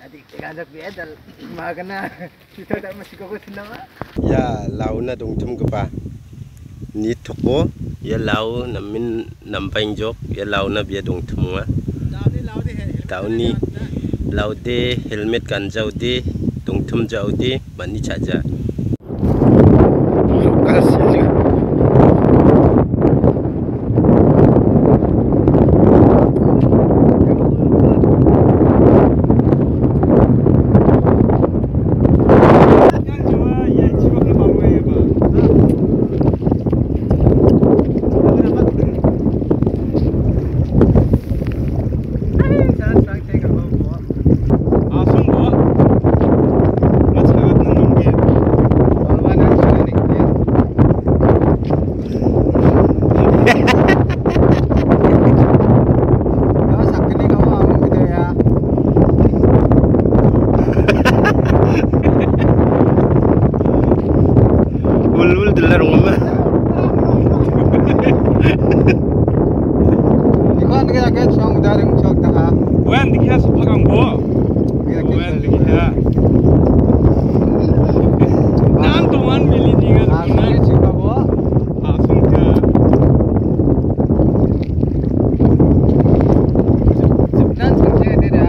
ya lau na dong tum gapa ni thoko ya lau na min nampang jok ya lau na bia dong tum wa tau ni lau de helmet kan jau de dong tum jau de mani chaja kasih dilar ngoma Ikan kita kan song dari ngcok dah. Wen dikira sepagang bo. Wen dikira. Nan tuan mili tinggal Asli tuan. cika bo. Asung ke. Kerja.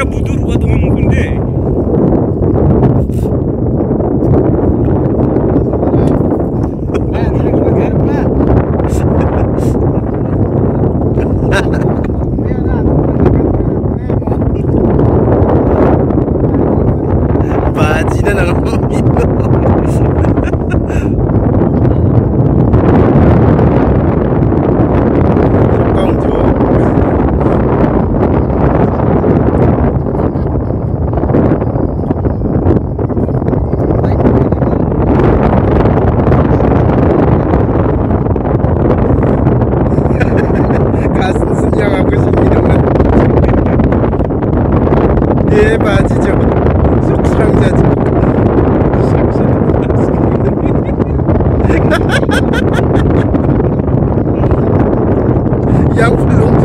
내가 못 들어가 도망온 건데. 바지나 나가 먹겠어 이러면 예 맞이죠 속수랑 자지 양팔 너무